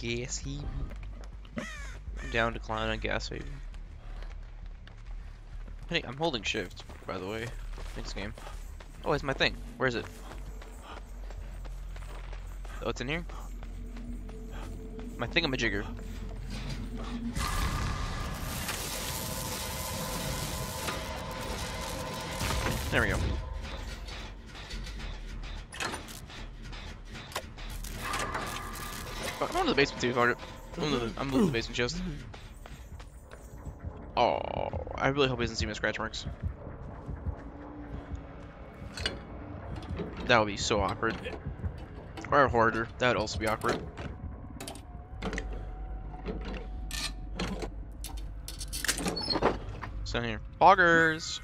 gas heavy. I'm down to climb on gas. Hey, I'm holding shift, by the way. Thanks, game. Oh, it's my thing. Where is it? Oh, it's in here? My thingamajigger. There we go. I'm on to the basement too, Carter. I'm I'm moving the basement chest. Oh, I really hope he doesn't see my scratch marks. That would be so awkward. Or a hoarder. That would also be awkward. Stand here. Boggers!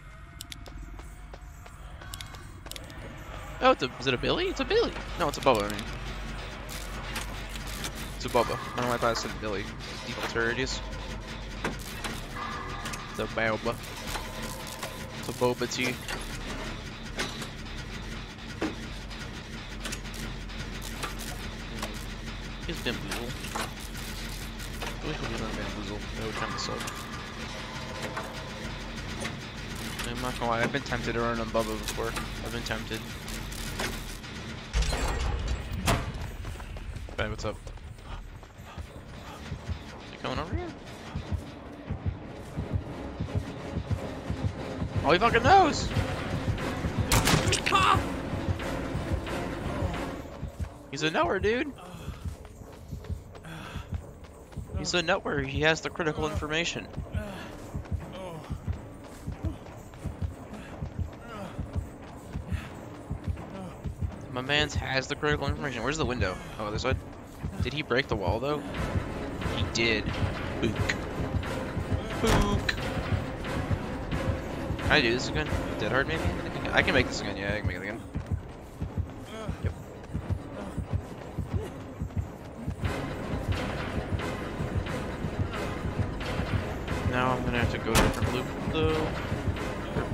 Oh, it's a, is it a Billy? It's a Billy! No, it's a Bubba, I mean. A Bubba. I don't know why I said Billy. Radius. It's a Boba. A Boba tea. Here's Bamboozle. I wish we could learn Bamboozle. That would kind of suck. I'm not gonna lie, I've been tempted to run on Bubba before. I've been tempted. Hey, what's up? You coming over here? Oh, he fucking knows! He's a knower, dude. He's a knower. He has the critical information. My man's has the critical information. Where's the window? Oh, this side. Did he break the wall though? Did. Book. Book. Can I do this again? Dead hard maybe? I, can make this again. Yeah, I can make it again. Yep. Now I'm gonna have to go a different loop though.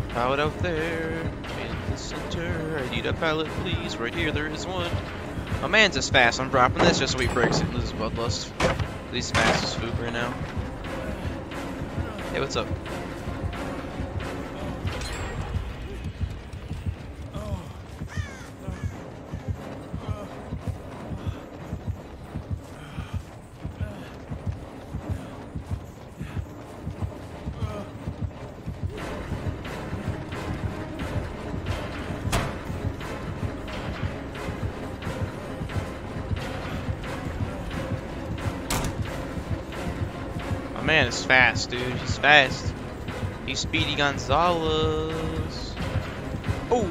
Pallet out there in the center. I need a pallet, please. Right here, there is one. My man's just fast. I'm dropping this just so he breaks it and loses bloodlust. He's fast as food right now. Hey, what's up? My man is fast, dude. He's fast. He's Speedy Gonzales. Oh,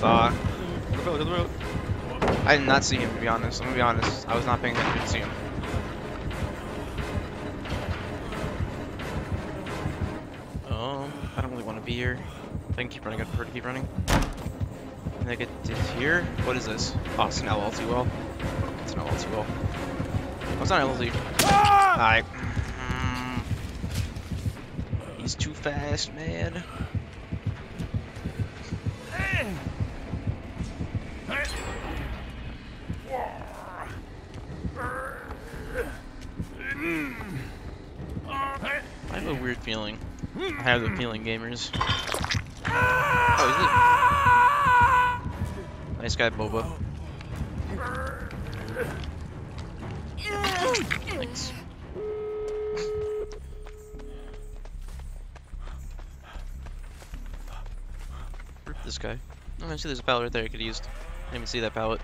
fuck. The road, the road. I did not see him, to be honest. I'm gonna be honest. I was not paying attention. I didn't see him. Um, I don't really want to be here. I can keep running. I prefer to keep running. Can I get to here? What is this? Oh, it's an LLT well. It's an LLT well. Oh, it's not LLT. Hi. Mm. He's too fast, man. I have a weird feeling. I have the feeling, gamers. Oh? Nice guy, Boba. Thanks. Guy. Oh, I see there's a pallet right there I could have used. I didn't even see that pallet.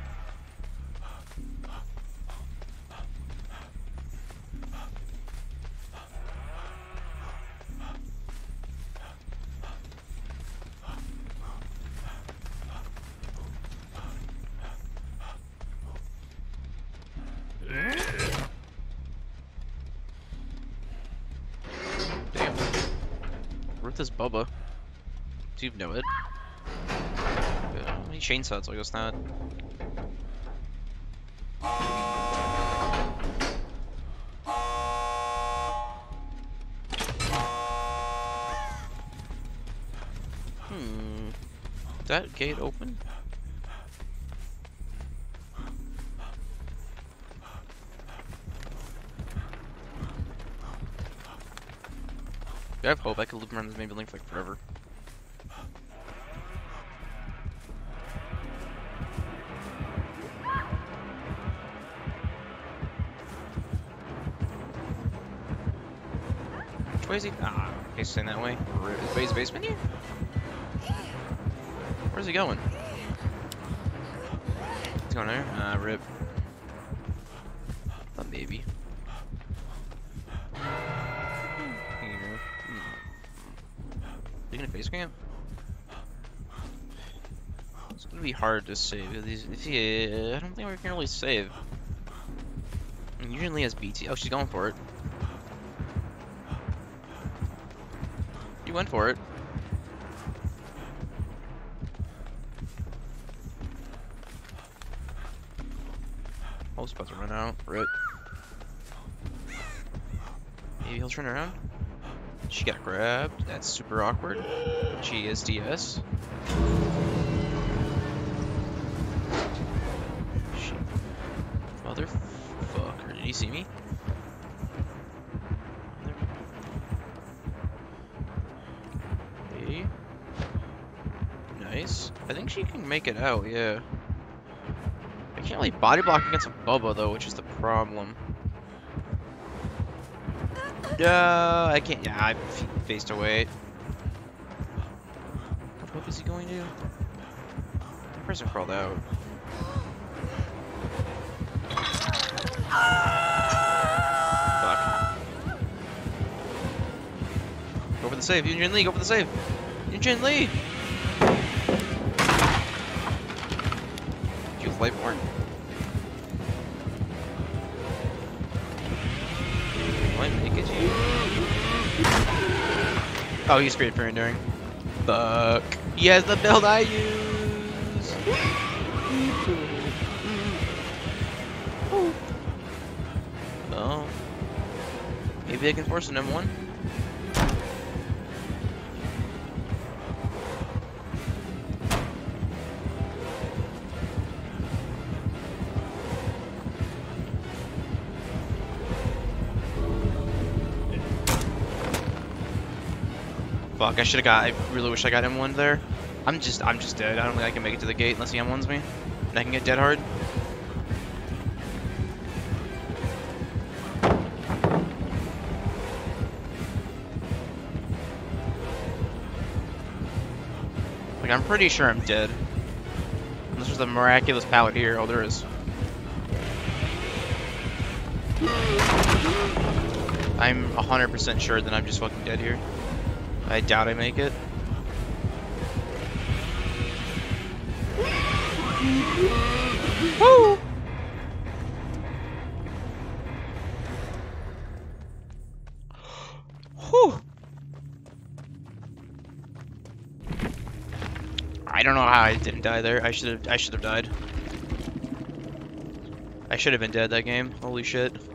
Damn. Rip this Bubba. Do you know it? many chainsaws are it's not Hmm. That gate open? I have hope I could live around this main building for like forever. Is he? Ah, he's staying that way. Is Bay's basement here? Where's he going? He's going there? Ah, rip. A maybe. Here. Hmm. You gonna face camp? It's gonna be hard to save. These- he- I don't think we can really save. Usually has BT. Oh, she's going for it. Went for it. Oh, it's about to run out. Rip. Maybe he'll turn around. She got grabbed. That's super awkward. She is DS. She... Motherfucker. Did he see me? Hey. She can make it out, yeah. I can't really body block against a Bubba though, which is the problem. No, I can't. Yeah, I faced away. What is he going to do? The person crawled out. Fuck. Go for the save. Yunjin Lee, go for the save. Yunjin Lee! Might make it you. Oh, he's great for enduring. Fuck. He has the build I use. Oh. Maybe I can force an M1. Fuck, I should have got, I really wish I got M1 there. I'm just, I'm just dead. I don't think I can make it to the gate unless he M1s me. And I can get dead hard. Like, I'm pretty sure I'm dead. Unless there's a miraculous pallet here. Oh, there is. I'm 100% sure that I'm just fucking dead here. I doubt I make it. Woo! Whew. I don't know how I didn't die there. I should have I should have died. I should have been dead that game. Holy shit.